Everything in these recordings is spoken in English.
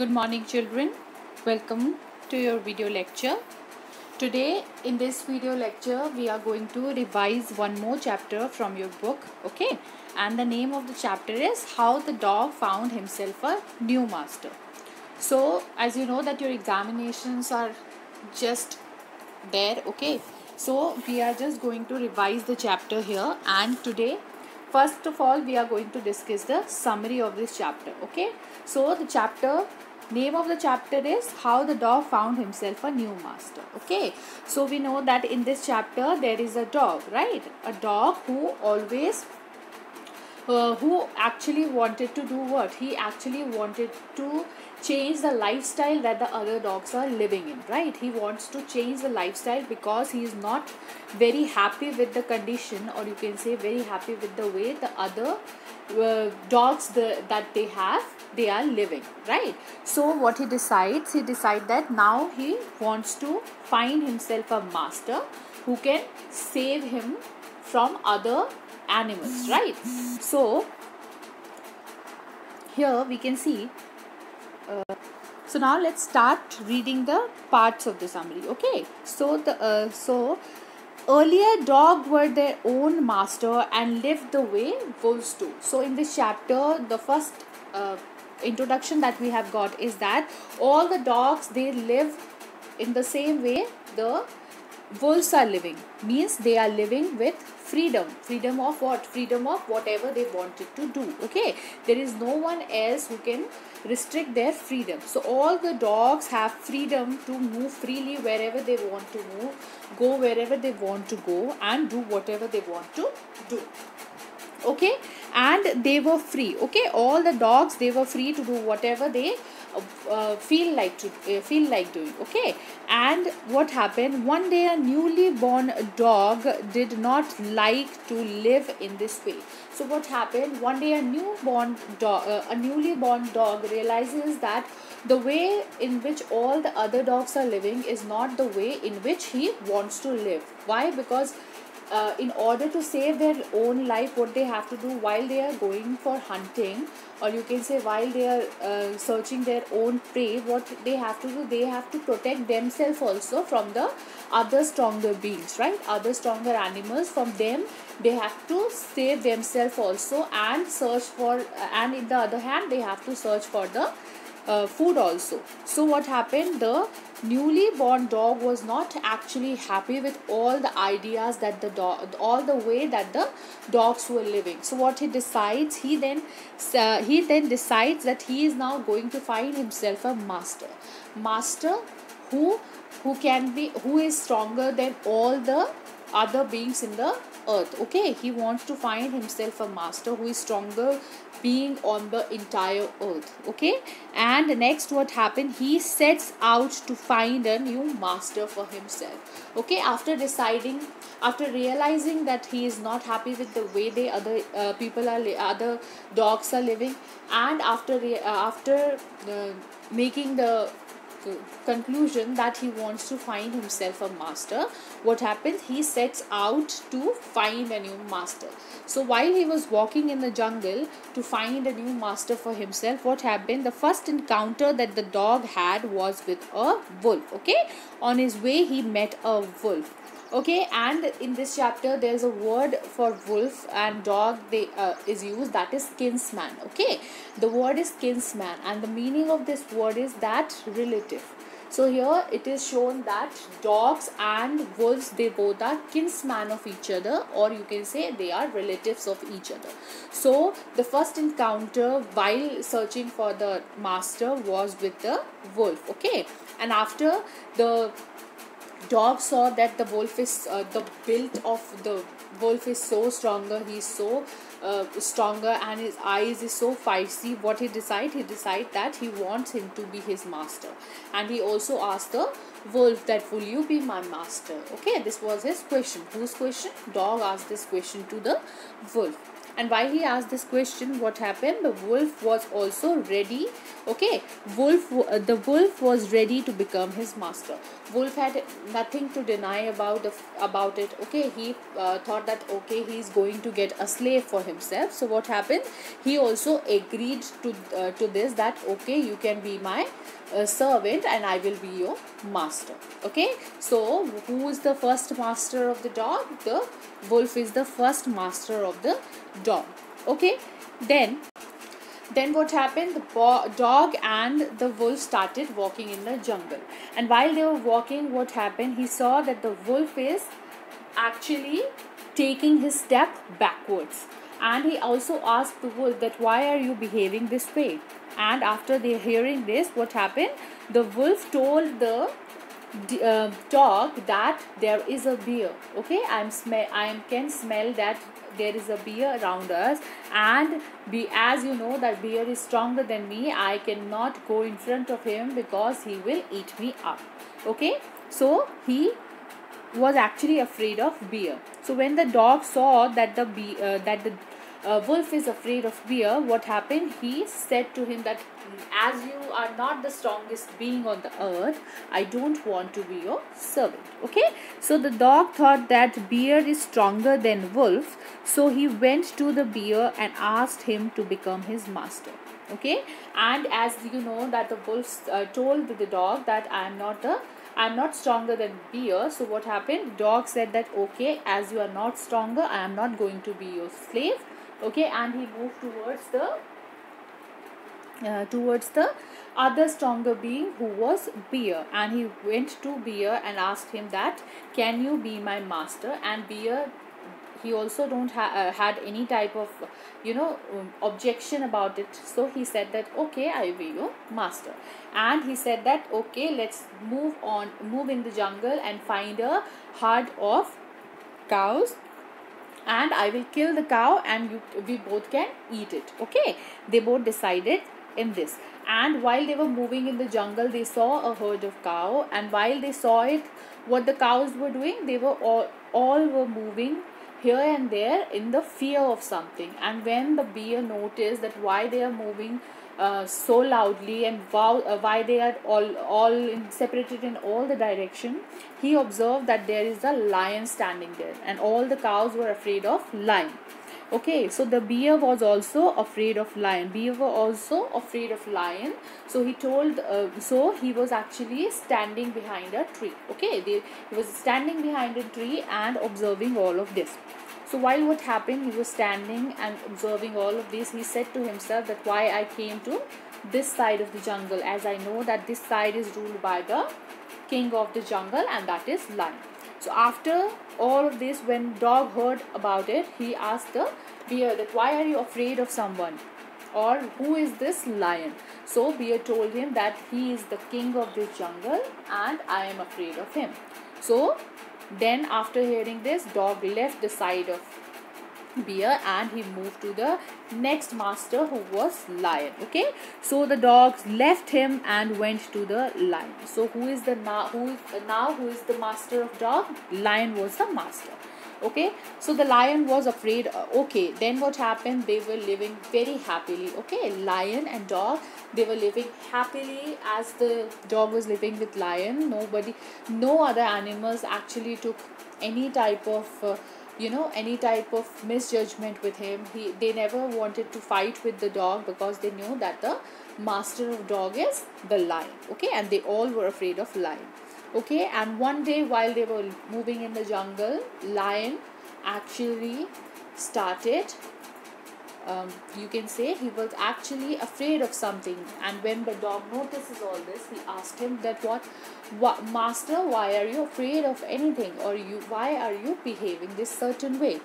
Good morning children. Welcome to your video lecture. Today in this video lecture we are going to revise one more chapter from your book. Okay. And the name of the chapter is How the Dog Found Himself a New Master. So as you know that your examinations are just there. Okay. So we are just going to revise the chapter here and today first of all we are going to discuss the summary of this chapter okay so the chapter name of the chapter is how the dog found himself a new master. Okay? So we know that in this chapter there is a dog right? A dog who always uh, who actually wanted to do what? He actually wanted to change the lifestyle that the other dogs are living in right? He wants to change the lifestyle because he is not very happy with the condition or you can say very happy with the way the other uh, dogs the, that they have they are living right? So what he decides he decides that now he wants to find himself a master who can save him from other animals right? So here we can see so now let's start reading the parts of the summary okay? So the uh, so earlier dog were their own master and lived the way wolves do. So in this chapter the first uh, introduction that we have got is that all the dogs they live in the same way the wolves are living. Means they are living with freedom. Freedom of what? Freedom of whatever they wanted to do okay? There is no one else who can restrict their freedom. So all the dogs have freedom to move freely wherever they want to move go wherever they want to go and do whatever they want to do. Okay and they were free okay? All the dogs they were free to do whatever they uh, feel like to uh, feel like doing okay? And what happened? One day a newly born dog did not like to live in this way. So what happened? One day a newborn dog uh, a newly born dog realizes that the way in which all the other dogs are living is not the way in which he wants to live. Why? Because uh, in order to save their own life what they have to do while they are going for hunting or you can say while they are uh, searching their own prey what they have to do they have to protect themselves also from the other stronger beings right? Other stronger animals. From them they have to save themselves also and search for uh, and in the other hand they have to search for the uh, food also. So what happened? The newly born dog was not actually happy with all the ideas that the dog all the way that the dogs were living. So what he decides he then uh, he then decides that he is now going to find himself a master. Master who who can be who is stronger than all the other beings in the earth. Okay he wants to find himself a master who is stronger being on the entire earth. Okay and next what happened he sets out to find a new master for himself. Okay after deciding after realizing that he is not happy with the way the other uh, people are other dogs are living and after uh, after uh, making the conclusion that he wants to find himself a master. What happens? He sets out to find a new master. So while he was walking in the jungle to find a new master for himself what happened? The first encounter that the dog had was with a wolf okay? On his way he met a wolf okay and in this chapter there's a word for wolf and dog they uh, is used that is kinsman okay? The word is kinsman and the meaning of this word is that relative. So here it is shown that dogs and wolves they both are kinsman of each other or you can say they are relatives of each other. So the first encounter while searching for the master was with the wolf okay? And after the dog saw that the wolf is uh, the build of the wolf is so stronger he's so uh, stronger and his eyes is so feisty. What he decide he decide that he wants him to be his master. And he also asked the wolf that will you be my master? Okay this was his question. Whose question? Dog asked this question to the wolf and while he asked this question what happened? The wolf was also ready okay? Wolf uh, the wolf was ready to become his master. Wolf had nothing to deny about the, about it okay? He uh, thought that okay he's going to get a slave for himself. So what happened? He also agreed to uh, to this that okay you can be my servant and i will be your master. Okay? So who is the first master of the dog? The wolf is the first master of the dog. Okay? Then then what happened? The dog and the wolf started walking in the jungle. And while they were walking what happened? He saw that the wolf is actually taking his step backwards. And he also asked the wolf that why are you behaving this way and after they hearing this what happened? The wolf told the uh, dog that there is a bear okay? I'm smell i can smell that there is a bear around us. And be as you know that bear is stronger than me i cannot go in front of him because he will eat me up okay? So he was actually afraid of bear. So when the dog saw that the bee, uh, that the uh, wolf is afraid of bear what happened? He said to him that as you are not the strongest being on the earth i don't want to be your servant. Okay? So the dog thought that bear is stronger than wolf. So he went to the bear and asked him to become his master. Okay? And as you know that the wolf uh, told the dog that i am not the I'm not stronger than bear. So what happened? Dog said that okay, as you are not stronger, I am not going to be your slave. Okay, and he moved towards the uh, towards the other stronger being who was Beer and he went to Beer and asked him that can you be my master? And Beer he also don't ha- uh, had any type of you know um, objection about it. So he said that okay i will be your master. And he said that okay let's move on move in the jungle and find a herd of cows and i will kill the cow and you, we both can eat it okay? They both decided in this. And while they were moving in the jungle they saw a herd of cow. And while they saw it what the cows were doing they were all all were moving here and there in the fear of something. And when the bear noticed that why they are moving uh, so loudly and wow, uh, why they are all all in, separated in all the direction he observed that there is a lion standing there and all the cows were afraid of lion. Okay so the bear was also afraid of lion. Bear was also afraid of lion. So he told uh, so he was actually standing behind a tree. Okay they, he was standing behind a tree and observing all of this so while what happened he was standing and observing all of this he said to himself that why i came to this side of the jungle as i know that this side is ruled by the king of the jungle and that is lion so after all of this, when dog heard about it, he asked the bear that why are you afraid of someone? Or who is this lion? So bear told him that he is the king of this jungle and I am afraid of him. So then after hearing this, dog left the side of bear and he moved to the next master who was lion okay? So the dogs left him and went to the lion. So who is the now who is now who is the master of dog? Lion was the master okay? So the lion was afraid uh, okay then what happened? They were living very happily okay? Lion and dog they were living happily as the dog was living with lion. Nobody no other animals actually took any type of uh, you know any type of misjudgment with him. He they never wanted to fight with the dog because they knew that the master of dog is the lion okay? And they all were afraid of lion okay and one day while they were moving in the jungle lion actually started um, you can say he was actually afraid of something. And when the dog notices all this he asked him that what, what master why are you afraid of anything? Or you why are you behaving this certain way?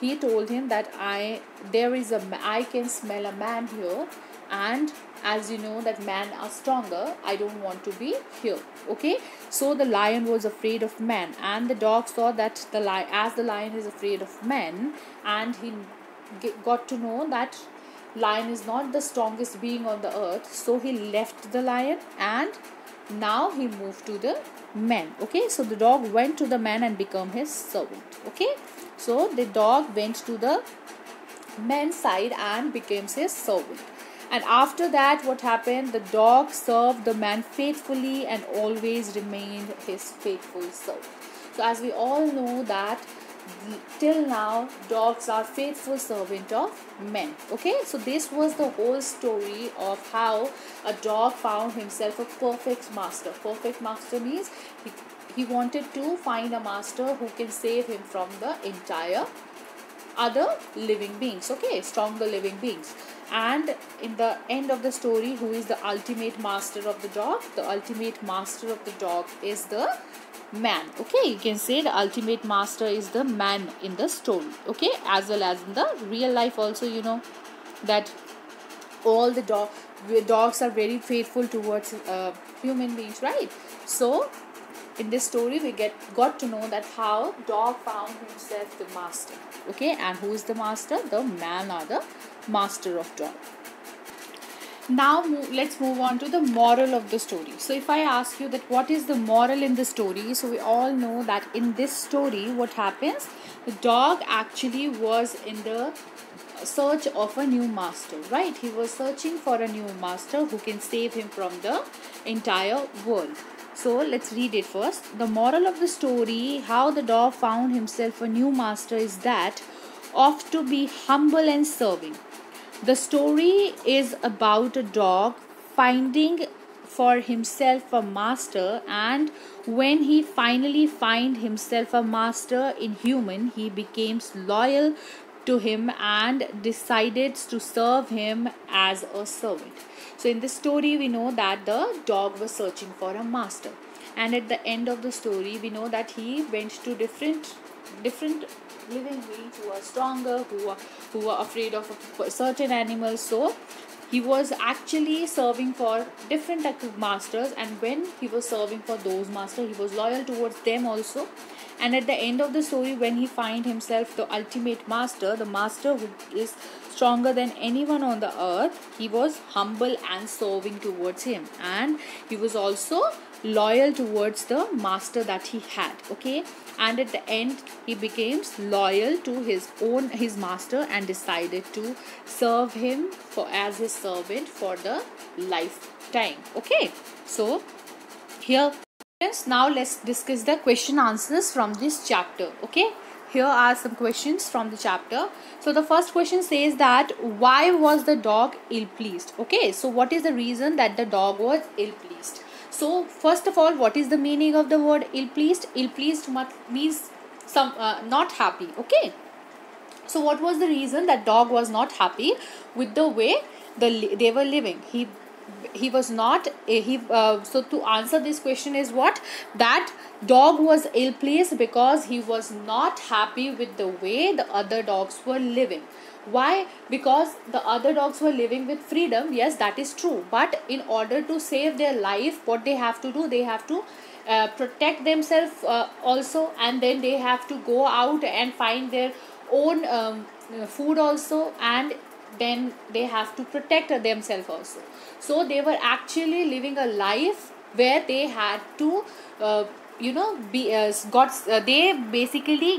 He told him that i there is a i can smell a man here and as you know that men are stronger i don't want to be here okay? So the lion was afraid of men and the dog saw that the lion as the lion is afraid of men and he got to know that lion is not the strongest being on the earth so he left the lion and now he moved to the man okay? So the dog went to the man and become his servant okay? So the dog went to the man's side and became his servant and after that what happened? The dog served the man faithfully and always remained his faithful servant. So as we all know that till now dogs are faithful servant of men. Okay? So this was the whole story of how a dog found himself a perfect master. Perfect master means he, he wanted to find a master who can save him from the entire other living beings okay stronger living beings. And in the end of the story who is the ultimate master of the dog? The ultimate master of the dog is the man okay. You can say the ultimate master is the man in the story okay. As well as in the real life also you know that all the dog dogs are very faithful towards uh, human beings right? So in this story we get got to know that how dog found himself the master okay? And who is the master? The man or the master of dog now let's move on to the moral of the story. So if i ask you that what is the moral in the story so we all know that in this story what happens? The dog actually was in the search of a new master right? He was searching for a new master who can save him from the entire world so let's read it first. The moral of the story how the dog found himself a new master is that of to be humble and serving. The story is about a dog finding for himself a master and when he finally find himself a master in human he becomes loyal to him and decided to serve him as a servant. So in this story we know that the dog was searching for a master. And at the end of the story we know that he went to different different living beings who are stronger who are who are afraid of certain animals. So he was actually serving for different masters. And when he was serving for those masters he was loyal towards them also and at the end of the story when he find himself the ultimate master the master who is stronger than anyone on the earth he was humble and serving towards him. And he was also loyal towards the master that he had okay? And at the end he becomes loyal to his own his master and decided to serve him for as his servant for the lifetime okay? So here now let's discuss the question answers from this chapter okay? Here are some questions from the chapter. So the first question says that why was the dog ill pleased okay so what is the reason that the dog was ill pleased so first of all what is the meaning of the word ill pleased ill pleased means some uh, not happy okay? So what was the reason that dog was not happy with the way the they were living? He he was not he uh, so to answer this question is what? That dog was ill placed because he was not happy with the way the other dogs were living. Why? Because the other dogs were living with freedom. Yes that is true. But in order to save their life what they have to do? They have to uh, protect themselves uh, also and then they have to go out and find their own um, food also and then they have to protect themselves also. So they were actually living a life where they had to uh, you know be uh, got uh, they basically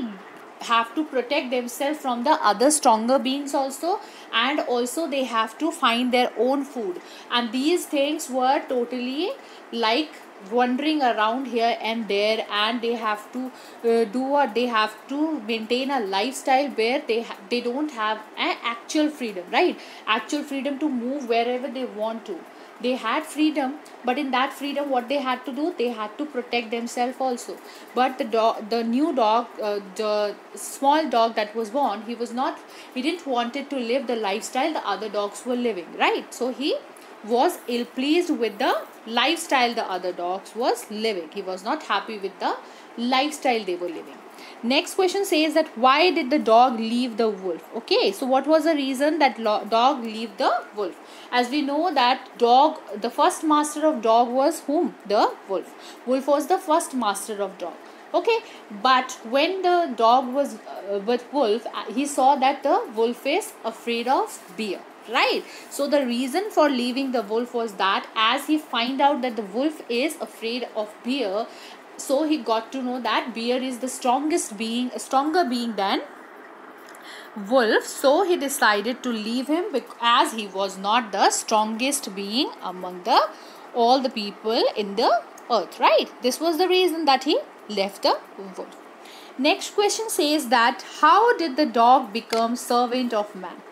have to protect themselves from the other stronger beings also and also they have to find their own food. And these things were totally like wandering around here and there and they have to uh, do what they have to maintain a lifestyle where they they don't have an actual freedom right? Actual freedom to move wherever they want to. They had freedom but in that freedom what they had to do? They had to protect themselves also. But the dog the new dog uh, the small dog that was born he was not he didn't wanted to live the lifestyle the other dogs were living right? So he was ill pleased with the lifestyle the other dogs was living. He was not happy with the lifestyle they were living. Next question says that why did the dog leave the wolf? Okay so what was the reason that dog leave the wolf? As we know that dog the first master of dog was whom? The wolf. Wolf was the first master of dog. Okay but when the dog was uh, with wolf uh, he saw that the wolf is afraid of bear right. So the reason for leaving the wolf was that as he find out that the wolf is afraid of bear so he got to know that bear is the strongest being a stronger being than wolf. So he decided to leave him as he was not the strongest being among the all the people in the earth. Right. This was the reason that he left the wolf. Next question says that how did the dog become servant of man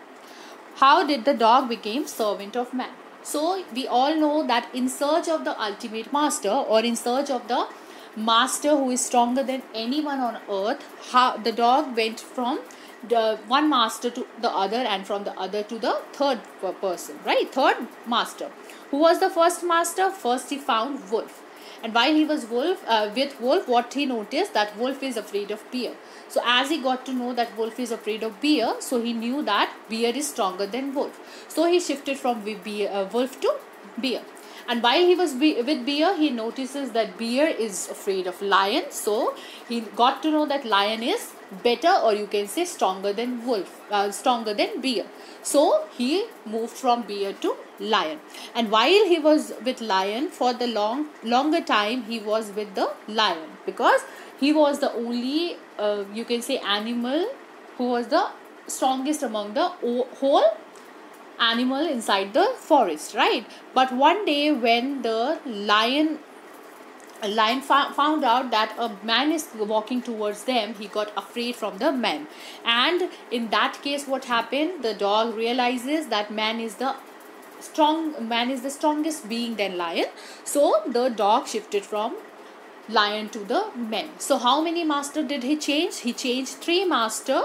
how did the dog become servant of man? So we all know that in search of the ultimate master or in search of the master who is stronger than anyone on earth how the dog went from the one master to the other and from the other to the third person right? Third master. Who was the first master? First he found wolf and while he was wolf uh, with wolf what he noticed that wolf is afraid of bear so as he got to know that wolf is afraid of bear so he knew that bear is stronger than wolf. So he shifted from bear, uh, wolf to bear and while he was be- with bear he notices that bear is afraid of lion. So he got to know that lion is better or you can say stronger than wolf uh, stronger than bear so he moved from bear to lion. And while he was with lion for the long longer time he was with the lion. Because he was the only uh, you can say animal who was the strongest among the whole animal inside the forest right? But one day when the lion lion found out that a man is walking towards them he got afraid from the man. And in that case what happened? The dog realizes that man is the strong man is the strongest being than lion. So the dog shifted from lion to the men so how many master did he change? He changed three master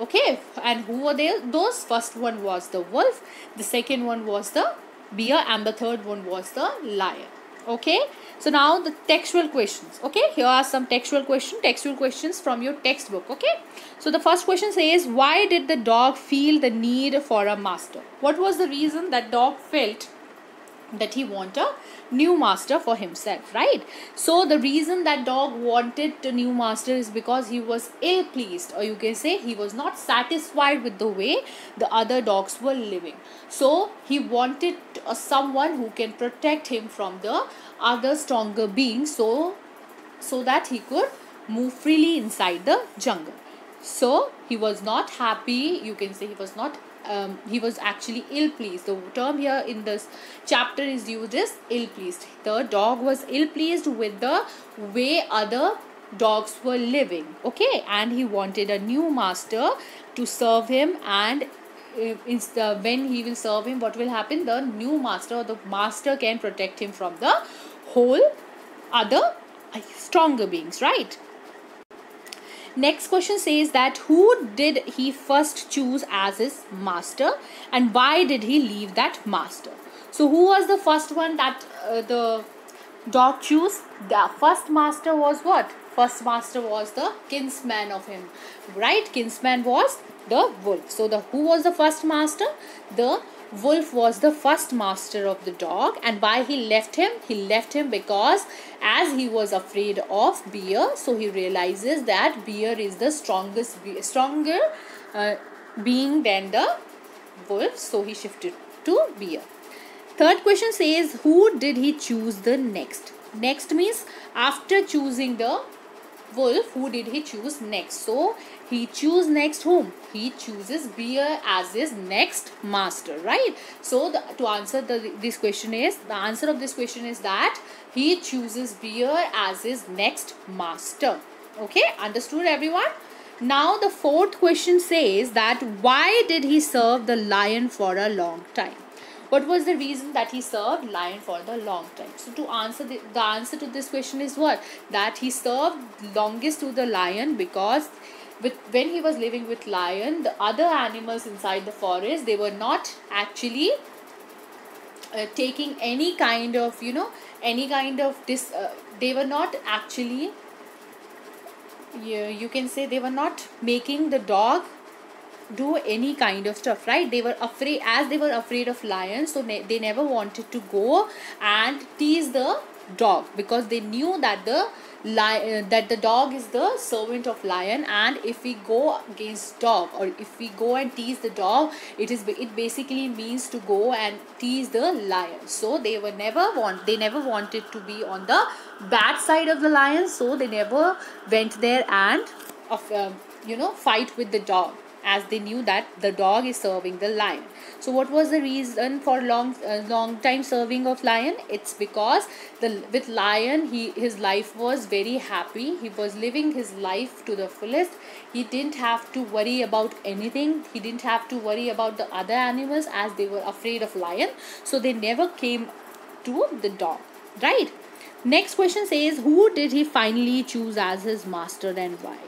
okay and who were they? Those first one was the wolf the second one was the bear and the third one was the lion. Okay so now the textual questions. Okay here are some textual question textual questions from your textbook okay? So the first question says why did the dog feel the need for a master? What was the reason that dog felt that he want a new master for himself right? So the reason that dog wanted a new master is because he was ill pleased or you can say he was not satisfied with the way the other dogs were living. So he wanted uh, someone who can protect him from the other stronger beings so so that he could move freely inside the jungle. So he was not happy you can say he was not um, he was actually ill pleased. The term here in this chapter is used as ill pleased. The dog was ill pleased with the way other dogs were living. Okay, and he wanted a new master to serve him and uh, when he will serve him what will happen the new master or the master can protect him from the whole other stronger beings right Next question says that who did he first choose as his master and why did he leave that master? So who was the first one that uh, the dog chose? The first master was what? First master was the kinsman of him, right? Kinsman was the wolf. So the who was the first master? The Wolf was the first master of the dog and why he left him? He left him because as he was afraid of bear so he realizes that bear is the strongest stronger uh, being than the wolf so he shifted to bear. Third question says who did he choose the next? Next means after choosing the wolf who did he choose next so he choose next whom? He chooses beer as his next master right? So the, to answer the this question is the answer of this question is that he chooses beer as his next master. Okay understood everyone? Now the fourth question says that why did he serve the lion for a long time? What was the reason that he served lion for the long time? So to answer the, the answer to this question is what? That he served longest to the lion because with when he was living with lion the other animals inside the forest they were not actually uh, taking any kind of you know any kind of this uh, they were not actually you, you can say they were not making the dog do any kind of stuff right? They were afraid as they were afraid of lions so ne- they never wanted to go and tease the dog because they knew that the li- uh, that the dog is the servant of lion and if we go against dog or if we go and tease the dog it is it basically means to go and tease the lion. So they were never want they never wanted to be on the bad side of the lion so they never went there and of um, you know fight with the dog as they knew that the dog is serving the lion. So what was the reason for long uh, long time serving of lion? It's because the with lion he his life was very happy. He was living his life to the fullest. He didn't have to worry about anything. He didn't have to worry about the other animals as they were afraid of lion. So they never came to the dog right? Next question says who did he finally choose as his master and why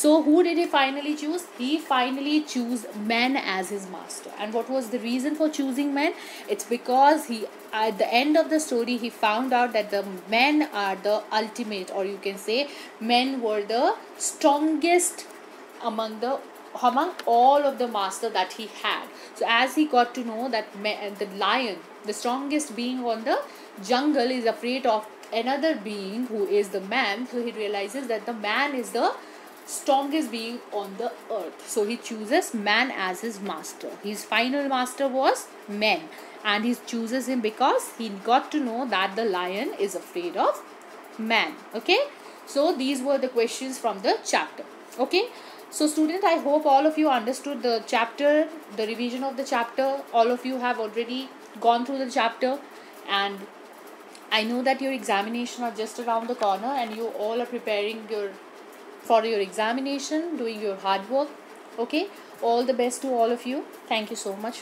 so who did he finally choose? He finally chose men as his master. And what was the reason for choosing men? It's because he at the end of the story he found out that the men are the ultimate or you can say men were the strongest among the among all of the master that he had so as he got to know that the lion the strongest being on the jungle is afraid of another being who is the man so he realizes that the man is the strongest being on the earth. So he chooses man as his master. His final master was man and he chooses him because he got to know that the lion is afraid of man. Okay. So these were the questions from the chapter. Okay. So student, I hope all of you understood the chapter, the revision of the chapter. All of you have already gone through the chapter and I know that your examination are just around the corner and you all are preparing your for your examination, doing your hard work. Okay, all the best to all of you. Thank you so much.